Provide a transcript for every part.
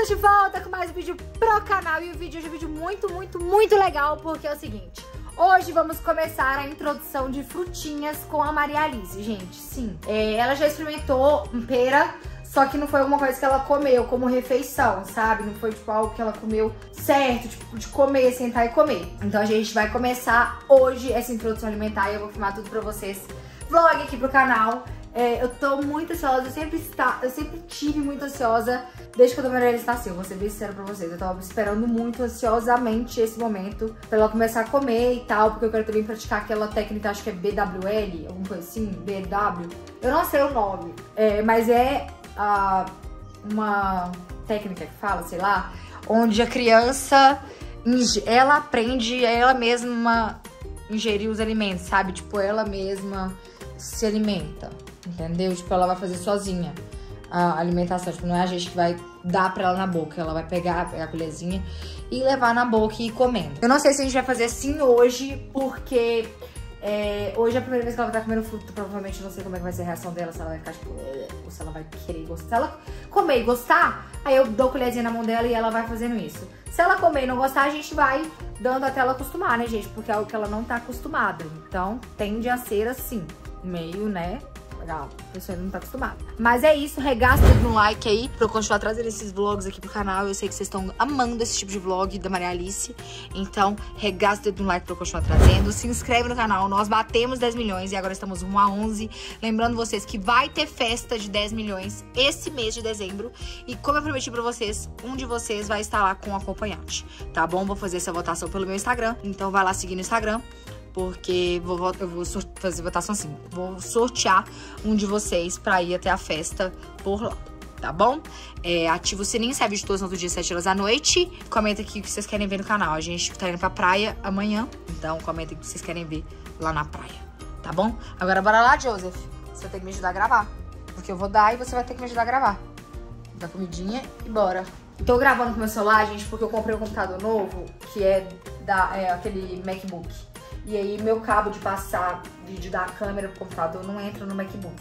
estou de volta com mais um vídeo pro canal e o vídeo hoje é um vídeo muito, muito, muito legal porque é o seguinte, hoje vamos começar a introdução de frutinhas com a Maria Alice, gente, sim. É, ela já experimentou pera, só que não foi alguma coisa que ela comeu como refeição, sabe? Não foi tipo algo que ela comeu certo, tipo, de comer, sentar e comer. Então a gente vai começar hoje essa introdução alimentar e eu vou filmar tudo pra vocês. Vlog aqui pro canal. É, eu tô muito ansiosa, eu sempre, está, eu sempre tive muito ansiosa desde que a Maria nasceu, vou ser bem sincera pra vocês. Eu tava esperando muito ansiosamente esse momento pra ela começar a comer e tal, porque eu quero também praticar aquela técnica, acho que é BWL, alguma coisa assim, BW. Eu não sei o nome, é, mas é uma técnica que fala, sei lá, onde a criança, ela aprende ela mesma ingerir os alimentos, sabe? Tipo, ela mesma se alimenta, entendeu? Tipo, ela vai fazer sozinha a alimentação. Tipo, não é a gente que vai dar pra ela na boca. Ela vai pegar, pegar a colherzinha e levar na boca e ir comendo. Eu não sei se a gente vai fazer assim hoje, porque é, hoje é a primeira vez que ela vai estar comendo fruta. Provavelmente não sei como é que vai ser a reação dela. Se ela vai ficar tipo, ou se ela vai querer gostar. Se ela comer e gostar, aí eu dou colherzinha na mão dela e ela vai fazendo isso. Se ela comer e não gostar, a gente vai dando até ela acostumar, né, gente? Porque é algo que ela não tá acostumada. Então, tende a ser assim meio, né? Legal, a pessoa ainda não tá acostumada. Mas é isso, regaça no like aí pra eu continuar trazendo esses vlogs aqui pro canal. Eu sei que vocês estão amando esse tipo de vlog da Maria Alice. Então, regaça o dedo no like pra eu continuar trazendo. Se inscreve no canal, nós batemos 10 milhões e agora estamos 1 a 11. Lembrando vocês que vai ter festa de 10 milhões esse mês de dezembro. E como eu prometi pra vocês, um de vocês vai estar lá com o acompanhante, tá bom? Vou fazer essa votação pelo meu Instagram. Então vai lá seguir no Instagram porque vou, eu vou fazer votação assim. Vou sortear um de vocês pra ir até a festa por lá, tá bom? É, ativa o sininho, se é vídeo todos no outro dia, 7 horas da noite. Comenta aqui o que vocês querem ver no canal. A gente tá indo pra praia amanhã, então comenta o que vocês querem ver lá na praia, tá bom? Agora bora lá, Joseph. Você vai ter que me ajudar a gravar, porque eu vou dar e você vai ter que me ajudar a gravar. Dá comidinha e bora. Tô gravando com meu celular, gente, porque eu comprei um computador novo, que é, da, é aquele MacBook. E aí meu cabo de passar vídeo da câmera pro computador não entra no MacBook.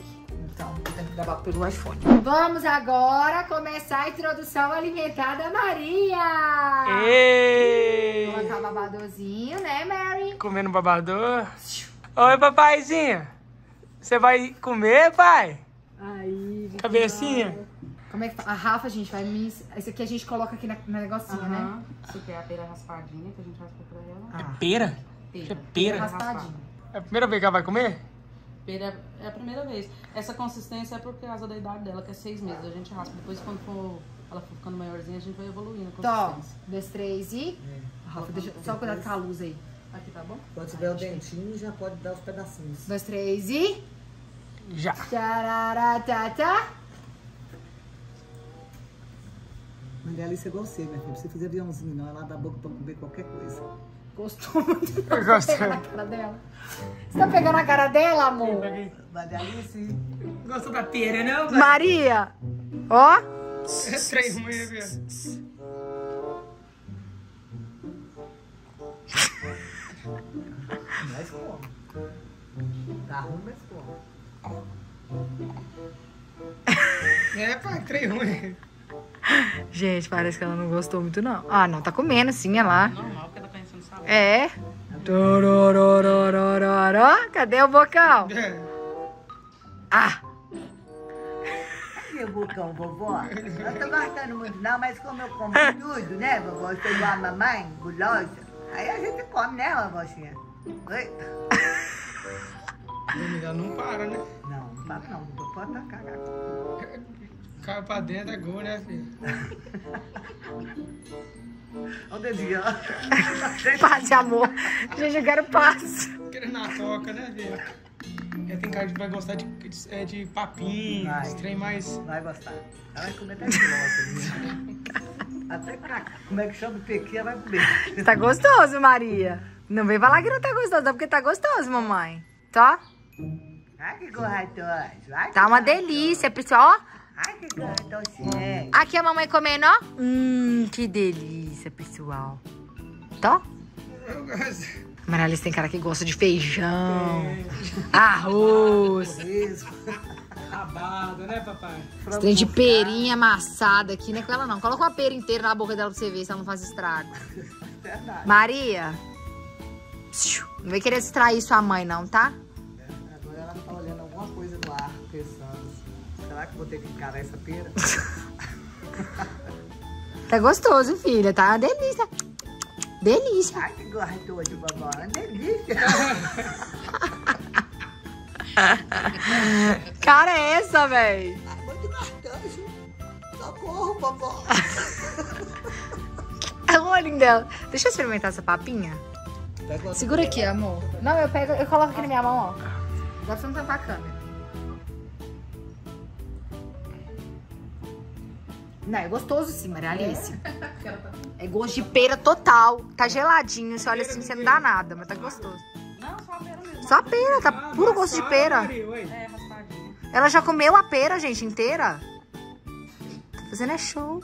Então, eu tenho que gravar pelo iPhone. Vamos agora começar a introdução alimentar da Maria! Ei! Colocar o babadorzinho, né, Mary? Comendo babador. Oi, papaizinho. Você vai comer, pai? Aí, Cabecinha? Como é que A Rafa, gente, vai me... Esse aqui a gente coloca aqui na, na negocinho, né? Isso aqui é a pera raspadinha que a gente raspa pra ela. Ah, É pera? Pera. É pera? raspadinho. É a primeira vez que ela vai comer? Pera é a primeira vez. Essa consistência é por causa da idade dela, que é seis meses. A gente raspa. Depois, quando for, ela for ficando maiorzinha, a gente vai evoluindo a Tó, consistência. dois, três e... Rafa, deixa... Só cuidado com a luz aí. Aqui, tá bom? Quando tiver o dentinho, já pode dar os pedacinhos. Dois, três e... Já. Tchararatata. Maria Alice é igual você, minha filha. Não precisa fazer aviãozinho, não. Ela dá a boca pra comer qualquer coisa. Gostou muito? Eu gosto. Pega na cara dela. Você tá pegando a cara dela, amor? Maria Alice, Gostou da pera, não, pai? Maria, ó. Três ruins, viu? mas come. Tá ruim, mas come. É, pai, três ruins. Gente, parece que ela não gostou muito, não. Ah, não, tá comendo sim, olha lá. Normal, porque ela tá. É. Cadê o bocal? Ah, E o bocão, vovó? Eu tô gostando muito, não, mas como eu como tudo, né, vovó? Eu sou igual a mamãe, gulosa. Aí a gente come, né, vovózinha? Oi? Ela não para, né? Não, não para não, vovó tá cagada. Cai pra dentro é gol, né, filho? Olha o dedinho, ó. paz, amor. Gente, eu quero paz. Querendo na toca, né, filho? Ela tem cara de vai gostar de, de, é, de papinho, Vai. trem mais... Vai gostar. Ela vai comer até gulosa. Até caca. Como é que chama o pequeno, vai comer. Tá gostoso, Maria. Não vem falar que não tá gostoso, não, porque tá gostoso, mamãe. Tá? Ai, que gostoso. Tá uma delícia, pessoal. Ai, que gostoso. Aqui a mamãe comendo, ó. Hum, que delícia, pessoal. Tá? Eu gosto. A Maria Alice tem cara que gosta de feijão, arroz. Isso. Rabada, né, papai? De perinha amassada aqui, não é com ela não. Coloca uma pera inteira na boca dela pra você ver se ela não faz estrago. Verdade. Maria, não vai querer distrair sua mãe não, tá? Agora ela tá olhando alguma coisa no ar, pensando. Será que eu vou ter que encarar essa pera? Tá gostoso, filha, tá uma delícia. Delícia. Ai, que gostoso, vovó. É uma delícia. Cara é essa, véi? Ai, muito gostoso. Socorro, vovó. É o olhinho dela. Deixa eu experimentar essa papinha. Segura aqui, amor. Não, eu pego, eu coloco aqui na minha mão, ó. Dá pra você não tampar a câmera. Não, é gostoso sim, Maria Alice. É gosto de pera total. Tá geladinho. Você olha assim, você não dá nada, mas tá gostoso. Não, só a pera mesmo. Só a pera, tá puro gosto de pera. É, raspadinho. Ela já comeu a pera, gente, inteira. Tá fazendo é show.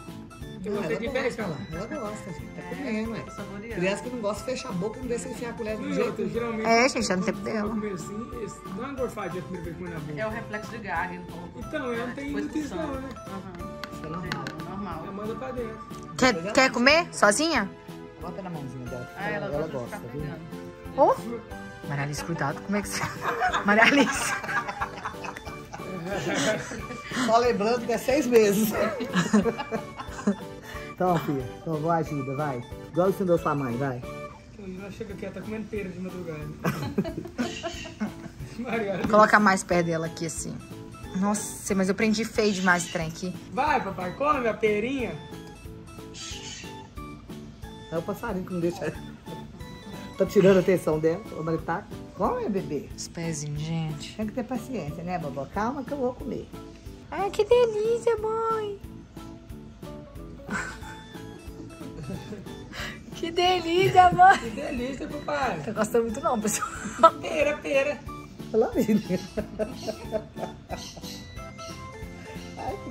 E você que fez, Carla? Ela gosta, gente. Tá comendo, saboreando. Criança que não gosta de fechar a boca, não deixa enfiar a colher do jeito. geralmente... É, gente, é no tempo dela. assim, dá uma gorfadinha a primeira vez na boca. É o reflexo de garra. Então, Então, ela não tem Depois muito isso do não, sangue. né? Aham. Manda pra dentro. Quer, quer comer sozinha? Bota na mãozinha dela. Ah, ela, gosta, de gosta, viu? Ô! Maria Alice, cuidado, como é que você... Maria Alice. Só lembrando que é seis meses. então, filha, então vou ajuda, vai. Igual ensinou sua mãe, vai. Ela chega aqui, ela tá comendo pera de madrugada. Coloca mais perto dela aqui, assim. Nossa, mas eu prendi feio demais esse trem aqui. vai, papai, come a perinha. É o passarinho que não deixa. tá tirando a atenção dela. Maria, tá? Come, bebê. Os pezinhos, gente. Tem que ter paciência, né, vovó? Calma que eu vou comer. Ai, que delícia, mãe. Que delícia, mãe. Que delícia, papai. Não tô gostando muito não, pessoal. Pera, pera. Olha lá, menina.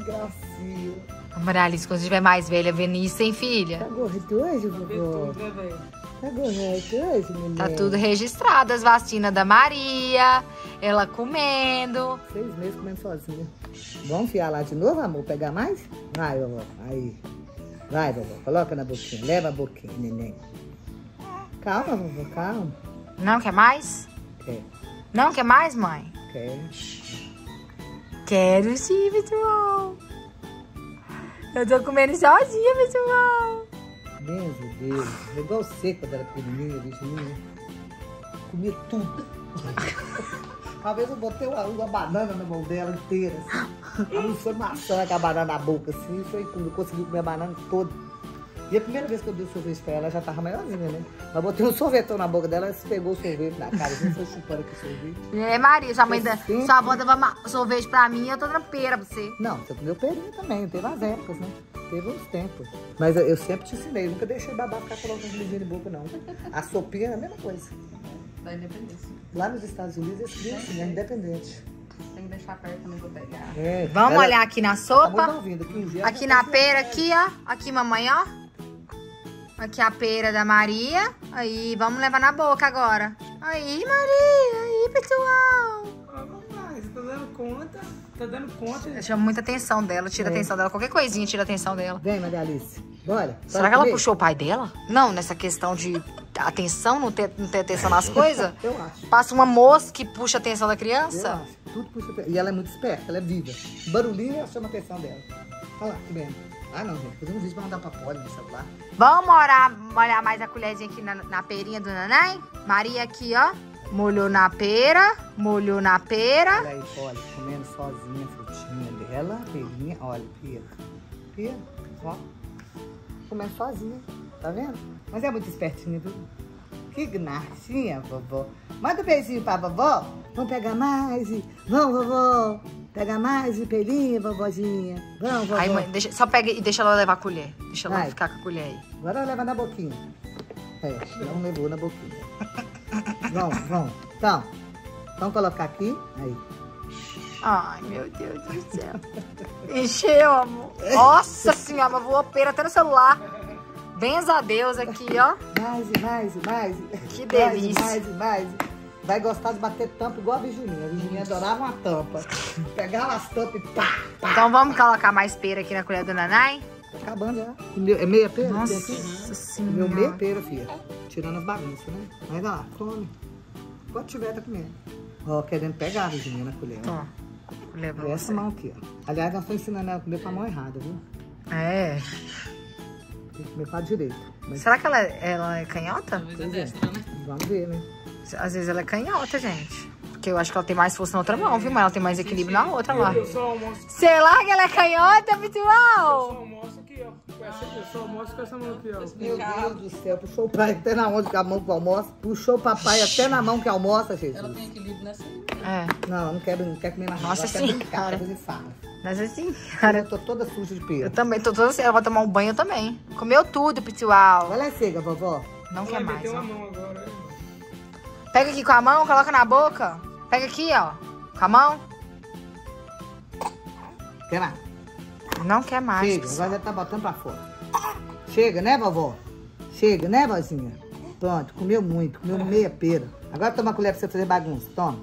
Gracinha. A Maria Alice, quando estiver mais velha, isso, hein, filha? Tá gordo hoje, Vê vovó? né? Tá gordo hoje, menina? Tá tudo registrado, as vacinas da Maria, ela comendo. Seis meses comendo sozinha. Vamos enfiar lá de novo, amor? Pegar mais? Vai, vovó. Aí. Vai, vovó. Coloca na boquinha. Leva a boquinha, neném. Calma, vovó. Calma. Não quer mais? Quer, Não quer mais, mãe? quer. Quero sim, pessoal. Eu tô comendo sozinha, pessoal. Benzo Deus. É igual você quando era pequenininha, bichinha. Comia tudo. Uma vez eu botei uma, uma banana na mão dela inteira, assim. Ela não foi maçã com a banana na boca, assim. Foi, eu consegui comer a banana toda. E a primeira vez que eu dei o sorvete pra ela, ela já tava maiorzinha, né? Mas botei um sorvetão na boca dela, ela pegou o sorvete na cara. assim, foi chupando aqui o sorvete. É, Maria, sua mãe, da, Sim. sua avó dava sorvete pra mim eu tô dando pera pra você. Não, você comeu perinha também, teve as épocas, né? Teve uns tempos. Mas eu, eu sempre te ensinei, nunca deixei babá ficar colocando comidinha de boca, não. A sopinha é a mesma coisa. Da independência. Lá nos Estados Unidos, eles criam assim, é independente. Tem que deixar perto também pra pegar. É, Vamos ela- olhar aqui na Tá sopa. ouvindo, 15 anos, Aqui já na tá pera, aqui, ó. Aqui, mamãe, ó. Aqui a pera da Maria. Aí, vamos levar na boca agora. Aí, Maria. Aí, pessoal. Ah, papai, você tá dando conta? Tá dando conta? Chama muita atenção dela, tira a atenção dela. Qualquer coisinha tira a atenção dela. Vem, Maria Alice. Bora. Será que ela puxou o pai dela? Não, nessa questão de atenção, não ter, não ter atenção nas coisas? Eu acho. Passa uma moça que puxa a atenção da Eu criança? acho. Tudo puxa atenção. E ela é muito esperta, ela é viva. Barulhinho chama a atenção dela. Olha lá, comendo. Ah, não, gente. Fazer um vídeo pra mandar pra Polly no celular. Vamos molhar, molhar mais a colherzinha aqui na, na perinha do naném? Maria aqui, ó. Molhou na pera, molhou na pera. Olha aí, Polly, comendo sozinha a frutinha dela. Perinha, olha, pera. Pera, ó. Comendo sozinha, tá vendo? Mas é muito espertinha, viu? Que gracinha, vovó. Manda um beijinho pra vovó. Vamos pegar mais. e- Vamos, vovó. Pegar mais de pelinha, vovozinha. Vamos, vovó. Aí, mãe, deixa, só pega e deixa ela levar a colher. Deixa ela Vai. ficar com a colher aí. Agora leva na boquinha. É, não levou na boquinha. Vamos, vamos. Então, vamos colocar aqui. Aí. Ai, meu Deus do céu. Encheu, amor. Nossa senhora, mas voou pera até no celular. Benza a Deus aqui, ó. Mais e mais e mais. Que Mais e delícia. Mais e mais. Vai gostar de bater tampa igual a Virginia. A Virginia adorava uma tampa. Pegava as tampas e pá, pá. Então vamos colocar mais pera aqui na colher do Nanai? Tá acabando já. Meu- É meia pera? Nossa aqui? senhora. Meu meia pera, filha. Tirando as bagunças, né? Vai lá, come. Quando tiver, tá comendo. Ó, querendo pegar a Virginia na colher. ó. Colher pra Essa você. mão aqui, ó. Aliás, nós estamos ensinando ela a comer com a mão errada, viu? É. Tem que comer com a direita. Mas Será que ela, ela é canhota? Talvez é destra, né? vamos ver, né? Às vezes ela é canhota, gente. Porque eu acho que ela tem mais força na outra mão, viu? Mas ela tem mais equilíbrio na outra lá. Eu só almoço, Sei lá que ela é canhota, eu pessoal! só almoço aqui, ó. Com essa, eu só almoço com essa mão aqui, ó. Meu Deus do céu, puxou o pai até na mão que a mão que almoça. Puxou o papai até na mão que almoça, Ela Jesus. tem equilíbrio nessa aí. É. Não, não quero, não quero comer mais Nossa nada. Ela quer brincar, quer. Mas assim, Cara, eu tô toda suja de eu pelo. também tô toda assim. Ela vai tomar um banho também. Comeu tudo, pessoal. Olha a cega, vovó. Não quer Vai mais, meter uma ó. mão agora? Pega aqui com a mão, coloca na boca. Pega aqui, ó. Com a mão. Quer lá? Não quer mais, Chega, pessoal. agora já tá botando pra fora. Chega, né, vovó? Chega, né, vozinha? Pronto, comeu muito, comeu meia pera. Agora toma a colher pra você fazer bagunça. Toma.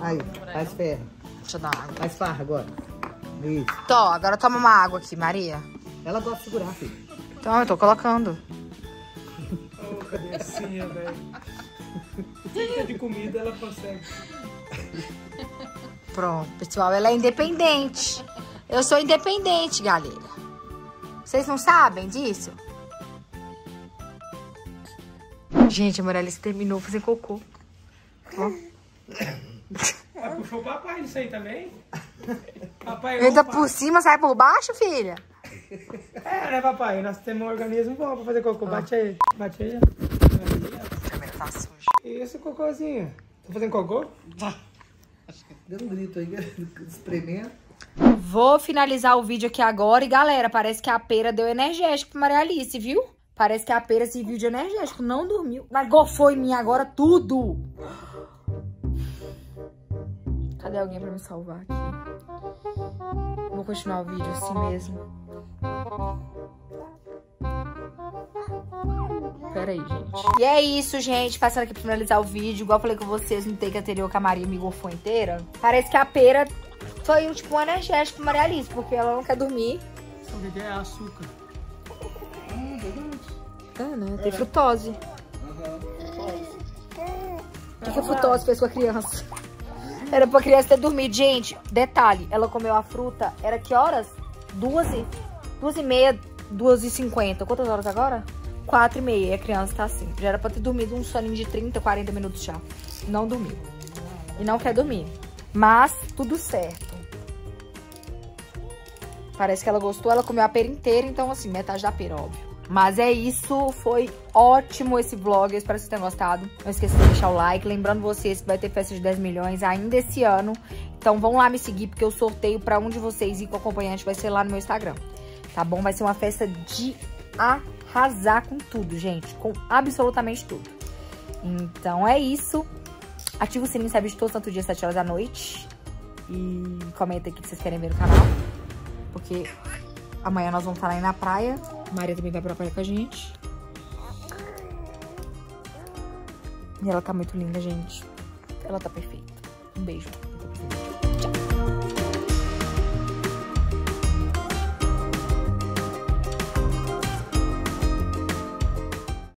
Aí, faz ferro. Deixa eu dar uma água. Faz farra agora. Isso. Tô, agora toma uma água aqui, Maria. Ela gosta de segurar, filho. Então, eu tô colocando. Ô, cabecinha, velho. De comida, ela consegue. Pronto, pessoal, ela é independente. Eu sou independente, galera. Vocês não sabem disso? Gente, a Morales terminou fazer cocô. Ó. Ah, puxou o papai nisso aí também? Papai, Entra opa. por cima, sai por baixo, filha. É, né, papai? Nós temos um organismo bom pra fazer cocô. Bate aí. Bate aí. ó. A câmera tá Isso, cocôzinho. Tá fazendo cocô? Deu um grito aí, espremendo. Vou finalizar o vídeo aqui agora. E, galera, parece que a pera deu energético pra Maria Alice, viu? Parece que a pera serviu de energético. Não dormiu. Mas gofou em mim agora tudo. Cadê alguém pra me salvar aqui? Vou continuar o vídeo assim mesmo. Pera aí, gente. E é isso, gente. Passando aqui pra finalizar o vídeo. Igual eu falei com vocês no take anterior que a Maria me gofou inteira. Parece que a pera foi um tipo um energético pra Maria Alice, porque ela não quer dormir. O que é açúcar? É, né? Tem frutose. O que, que a frutose fez com a criança? Era pra criança ter dormido. Gente, detalhe, ela comeu a fruta, era que horas? Duas e, duas e meia, duas e cinquenta. Quantas horas agora? Quatro e meia. E a criança tá assim. Já era pra ter dormido um soninho de 30, 40 minutos já. Não dormiu. E não quer dormir. Mas, tudo certo. Parece que ela gostou, ela comeu a pera inteira, então assim, metade da pera, óbvio. Mas é isso, foi ótimo esse vlog, eu espero que vocês tenham gostado. Não esqueça de deixar o like, lembrando vocês que vai ter festa de 10 milhões ainda esse ano. Então vão lá me seguir, porque o sorteio pra um de vocês ir com o acompanhante vai ser lá no meu Instagram. Tá bom? Vai ser uma festa de arrasar com tudo, gente. Com absolutamente tudo. Então é isso. Ativa o sininho, sabe de todo santo dia, 7 horas da noite. E comenta aqui que vocês querem ver no canal. Porque amanhã nós vamos estar aí na praia. Maria também vai pra praia com a gente. E ela tá muito linda, gente. Ela tá perfeita. Um beijo.